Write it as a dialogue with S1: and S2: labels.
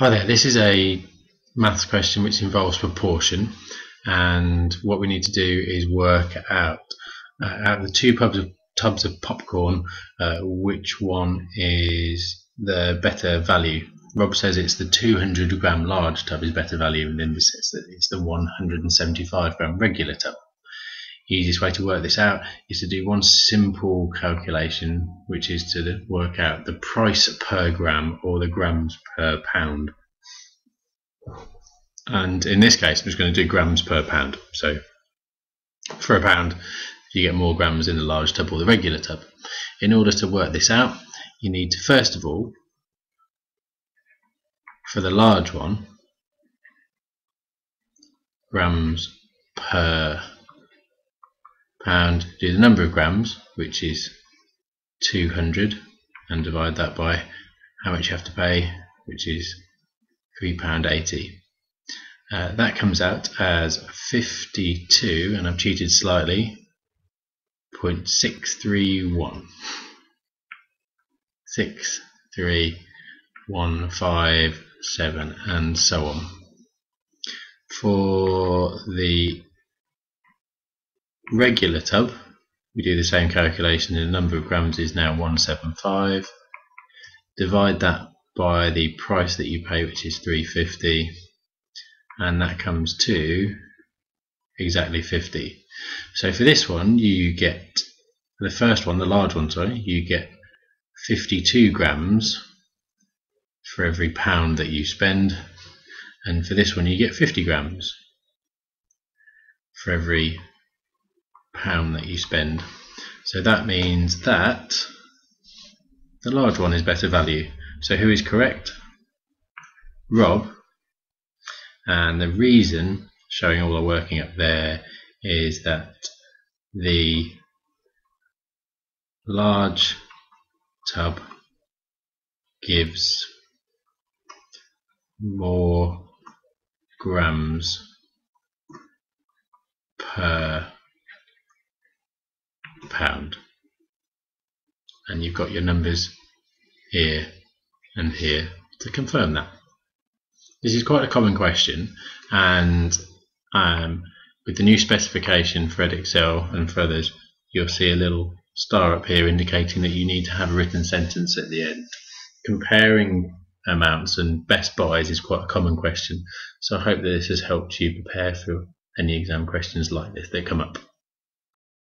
S1: Hi there, this is a maths question which involves proportion and what we need to do is work out uh, out the two tubs of, tubs of popcorn uh, which one is the better value. Rob says it's the 200 gram large tub is better value and Linda says that it's the 175 gram regular tub. Easiest way to work this out is to do one simple calculation, which is to work out the price per gram or the grams per pound. And in this case, I'm just going to do grams per pound. So for a pound, you get more grams in the large tub or the regular tub. In order to work this out, you need to first of all, for the large one, grams per pound, do the number of grams, which is 200, and divide that by how much you have to pay, which is £3.80. Uh, that comes out as 52, and I've cheated slightly, 0.631. 6, 3, 1, 5, 7, and so on. For the regular tub, we do the same calculation the number of grams is now 175. Divide that by the price that you pay, which is 350, and that comes to exactly 50. So for this one, you get the first one, the large one, sorry, you get 52 grams for every pound that you spend, and for this one, you get 50 grams for every pound that you spend. So that means that the large one is better value. So who is correct? Rob. And the reason, showing all the working up there, is that the large tub gives more grams per pound and you've got your numbers here and here to confirm that. This is quite a common question and um, with the new specification for Edexcel and for others you'll see a little star up here indicating that you need to have a written sentence at the end. Comparing amounts and best buys is quite a common question so I hope that this has helped you prepare for any exam questions like this that come up.